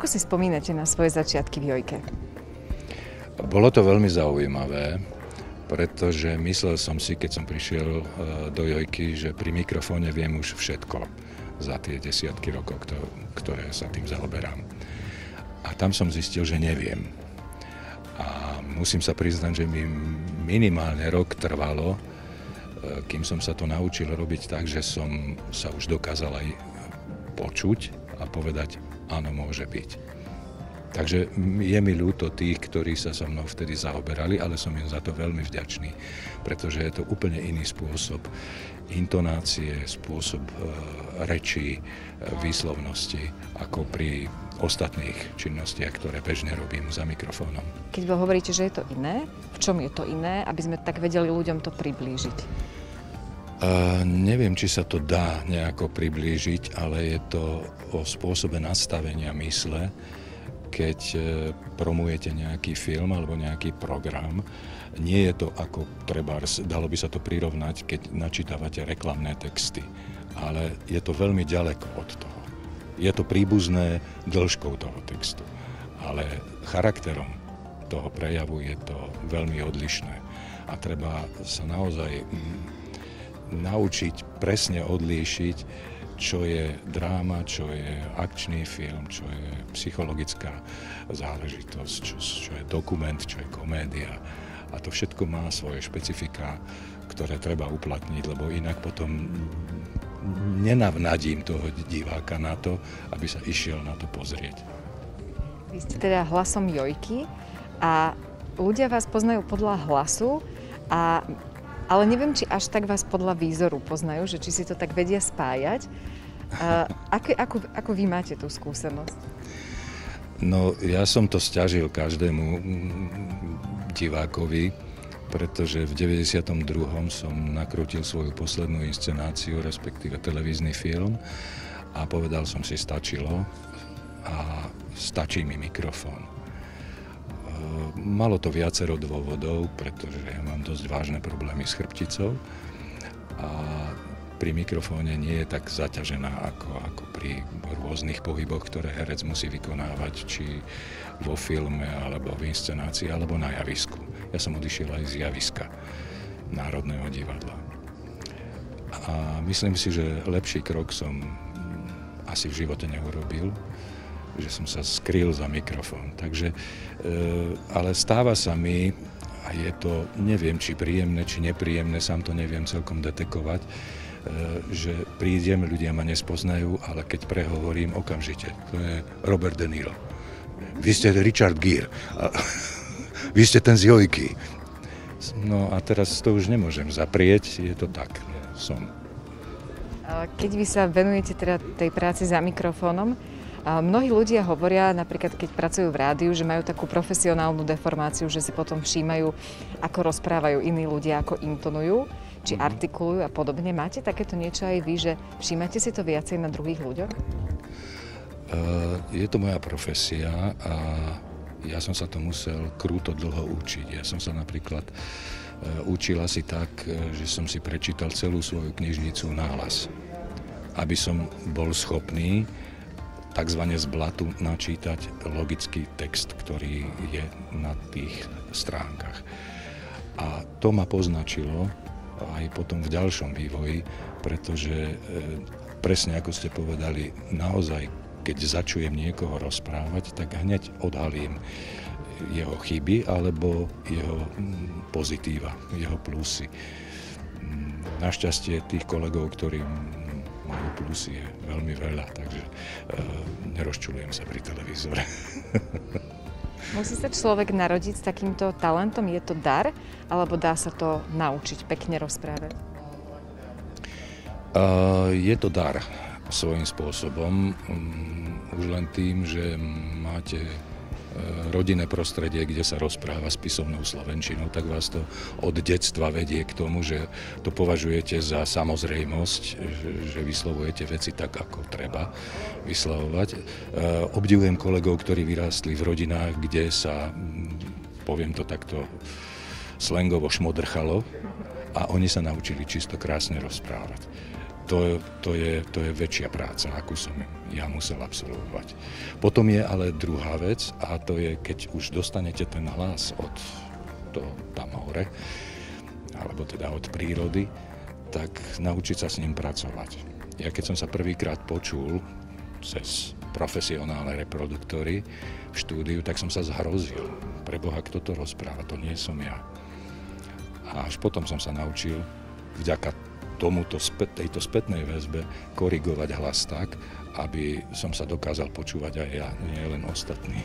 Ako si spomínate na svoje začiatky v Jojke? Bolo to veľmi zaujímavé, pretože myslel som si, keď som prišiel e, do Jojky, že pri mikrofóne viem už všetko za tie desiatky rokov, ktoré sa tým zaoberám. A tam som zistil, že neviem. A musím sa priznať, že mi minimálne rok trvalo, e, kým som sa to naučil robiť tak, že som sa už dokázal aj počuť a povedať, áno, môže byť. Takže je mi ľúto tých, ktorí sa so mnou vtedy zaoberali, ale som im za to veľmi vďačný, pretože je to úplne iný spôsob intonácie, spôsob e, reči, e, výslovnosti, ako pri ostatných činnostiach, ktoré bežne robím za mikrofónom. Keď hovoríte, že je to iné, v čom je to iné, aby sme tak vedeli ľuďom to priblížiť? Uh, neviem, či sa to dá nejako priblížiť, ale je to o spôsobe nastavenia mysle, keď e, promujete nejaký film alebo nejaký program, nie je to ako treba, dalo by sa to prirovnať, keď načítavate reklamné texty, ale je to veľmi ďaleko od toho. Je to príbuzné dĺžkou toho textu, ale charakterom toho prejavu je to veľmi odlišné. A treba sa naozaj naučiť presne odlíšiť čo je dráma, čo je akčný film, čo je psychologická záležitosť, čo, čo je dokument, čo je komédia. A to všetko má svoje špecifika, ktoré treba uplatniť, lebo inak potom nenavnadím toho diváka na to, aby sa išiel na to pozrieť. Vy ste teda hlasom Jojky a ľudia vás poznajú podľa hlasu a ale neviem, či až tak vás podľa výzoru poznajú, že či si to tak vedia spájať. Uh, ako, ako, ako vy máte tú skúsenosť? No, ja som to stiažil každému divákovi, pretože v 92. som nakrútil svoju poslednú inscenáciu, respektíve televízny film a povedal som si, stačilo a stačí mi mikrofón. Malo to viacero dôvodov, pretože ja mám dosť vážne problémy s chrbticou a pri mikrofóne nie je tak zaťažená ako, ako pri rôznych pohyboch, ktoré herec musí vykonávať, či vo filme, alebo v inscenácii, alebo na javisku. Ja som odišiel aj z javiska Národného divadla. A myslím si, že lepší krok som asi v živote neurobil, že som sa skryl za mikrofón. Takže, e, ale stáva sa mi, a je to, neviem, či príjemné, či nepríjemné, sám to neviem celkom detekovať, e, že prídem, ľudia ma nespoznajú, ale keď prehovorím okamžite, to je Robert De Niro. Vy ste Richard Gere. Vy ste ten z Jojky. No a teraz to už nemôžem zaprieť, je to tak, som. Keď vy sa venujete teda tej práci za mikrofónom, Mnohí ľudia hovoria, napríklad keď pracujú v rádiu, že majú takú profesionálnu deformáciu, že si potom všímajú, ako rozprávajú iní ľudia, ako intonujú, či mm-hmm. artikulujú a podobne. Máte takéto niečo aj vy, že všímate si to viacej na druhých ľuďoch? Uh, je to moja profesia a ja som sa to musel krúto dlho učiť. Ja som sa napríklad uh, učil asi tak, uh, že som si prečítal celú svoju knižnicu náhlas, aby som bol schopný tzv. z blatu načítať logický text, ktorý je na tých stránkach. A to ma poznačilo aj potom v ďalšom vývoji, pretože e, presne ako ste povedali, naozaj keď začujem niekoho rozprávať, tak hneď odhalím jeho chyby alebo jeho mm, pozitíva, jeho plusy. Mm, našťastie tých kolegov, ktorým plusy je veľmi veľa, takže e, nerozčulujem sa pri televízore. Musí sa človek narodiť s takýmto talentom? Je to dar? Alebo dá sa to naučiť pekne rozprávať? Uh, je to dar svojím spôsobom. Um, už len tým, že máte rodinné prostredie, kde sa rozpráva spisovnou slovenčinou, tak vás to od detstva vedie k tomu, že to považujete za samozrejmosť, že vyslovujete veci tak, ako treba vyslovovať. E, obdivujem kolegov, ktorí vyrástli v rodinách, kde sa, poviem to takto, slangovo šmodrchalo a oni sa naučili čisto krásne rozprávať. To, to, je, to je väčšia práca, akú som ja musel absolvovať. Potom je ale druhá vec a to je, keď už dostanete ten hlas od to, tam hore, alebo teda od prírody, tak naučiť sa s ním pracovať. Ja keď som sa prvýkrát počul cez profesionálne reproduktory v štúdiu, tak som sa zhrozil. Preboha, kto to rozpráva, to nie som ja. A až potom som sa naučil vďaka tomuto, tejto spätnej väzbe korigovať hlas tak, aby som sa dokázal počúvať aj ja, nie len ostatní.